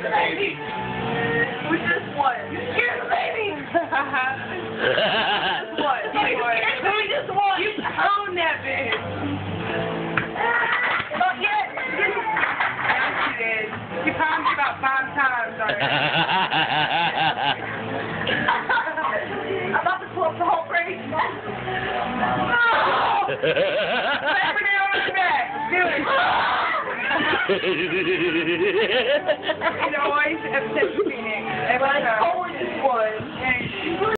scared the baby. With this one. You scared the baby. What? No, you scared just once. You own that bitch. Not yet. Yes, she did. She promised me about five times already. I'm about to pull up the whole crazy. No! Her down on the back. Do it. You know, I used to